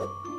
Thank you.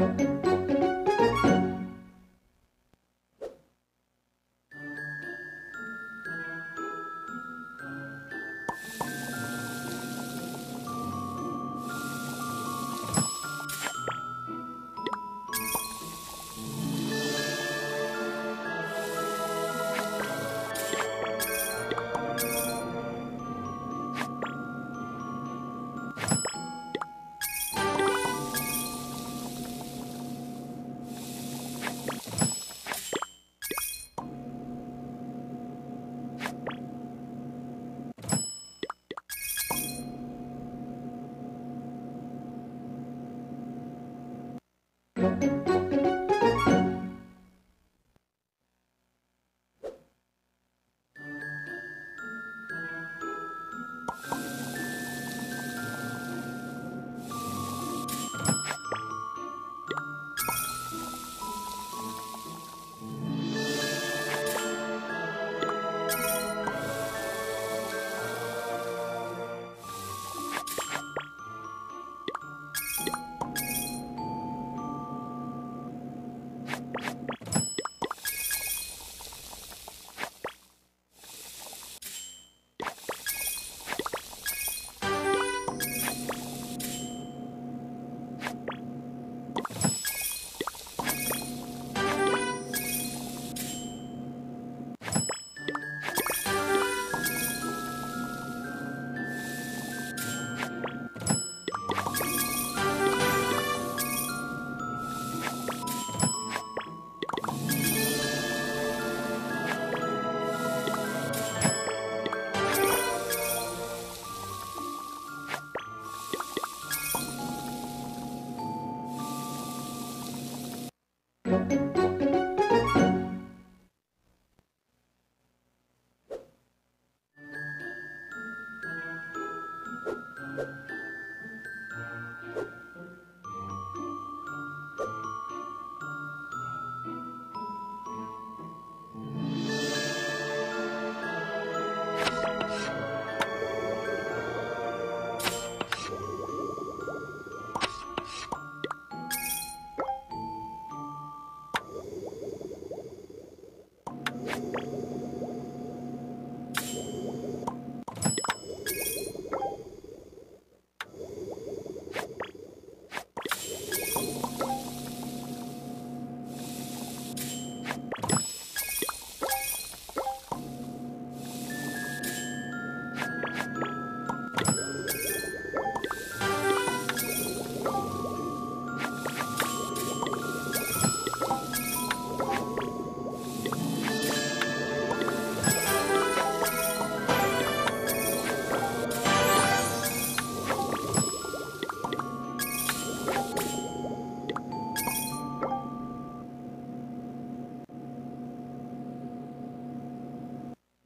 Thank you.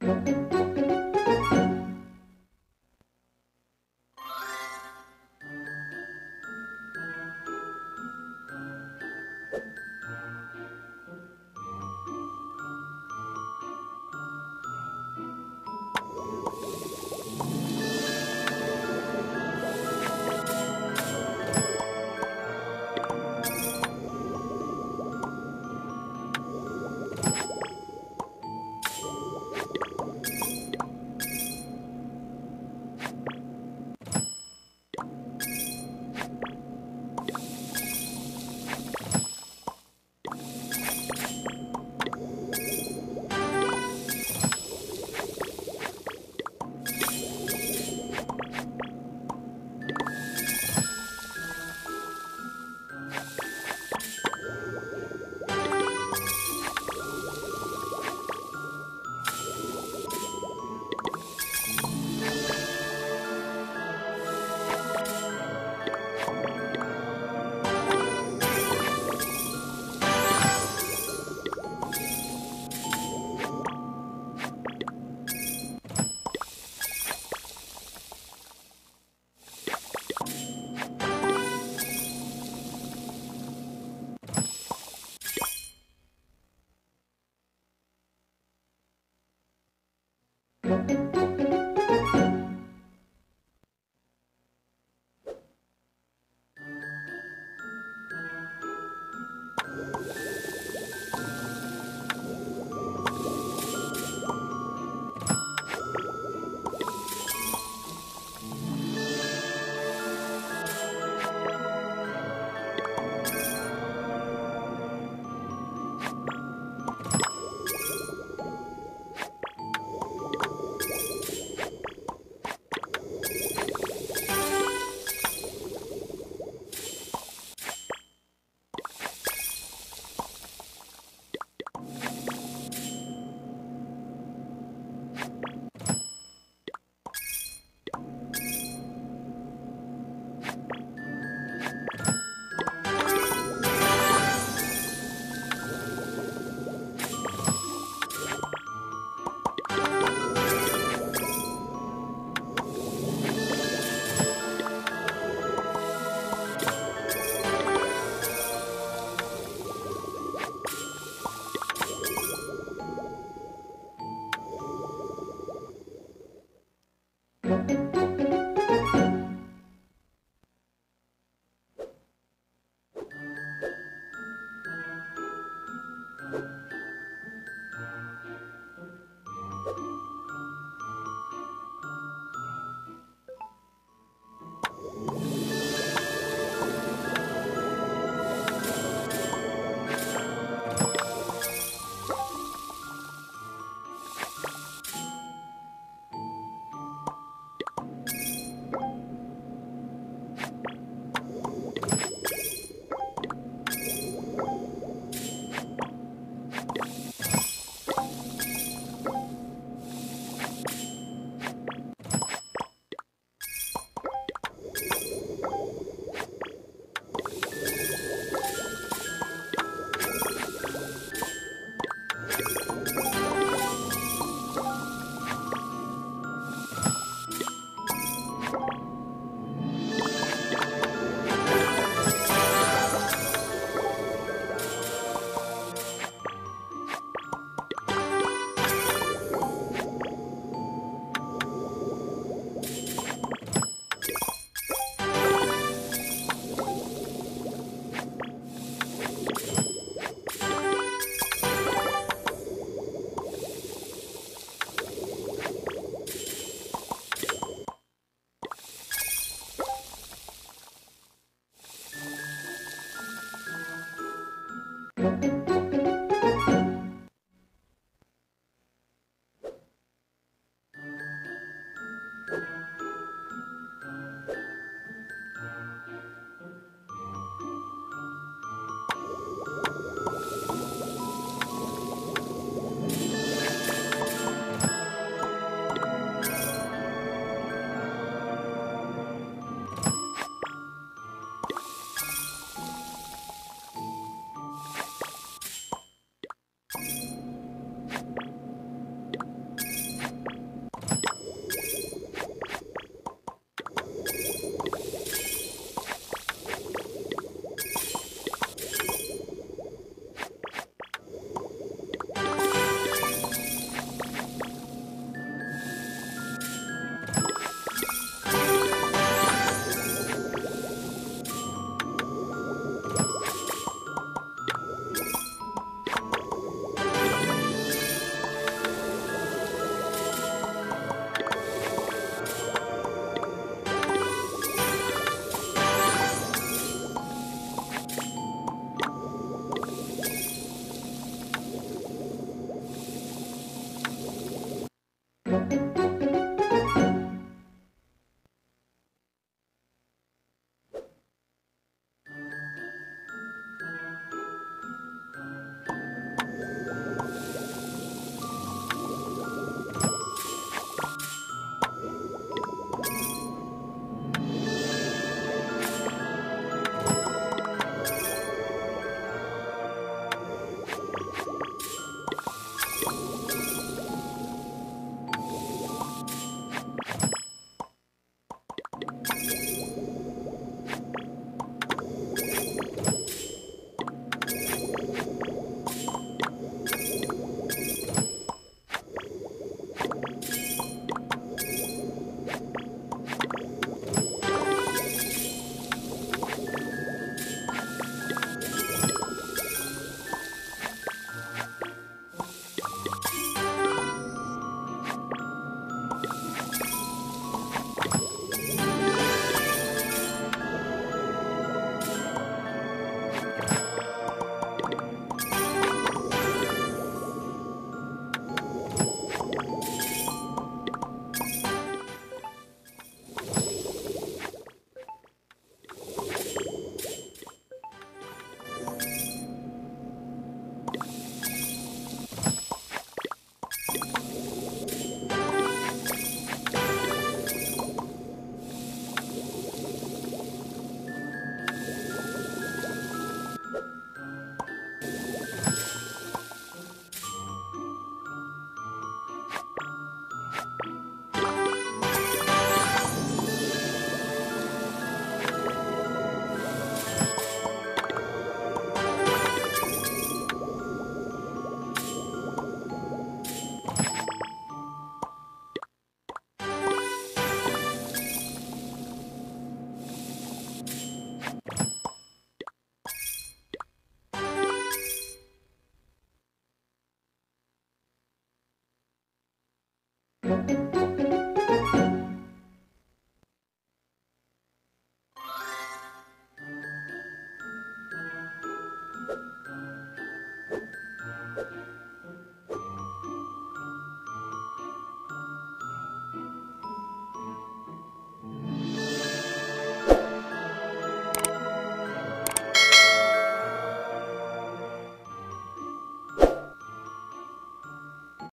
you থাকবেন